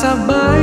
sabay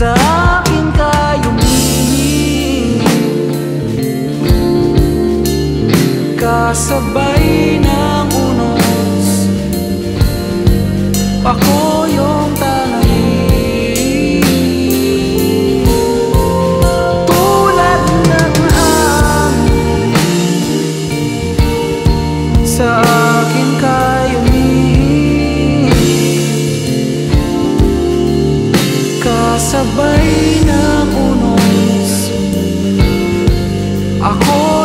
Sa kayo umihi sabay na punos Ako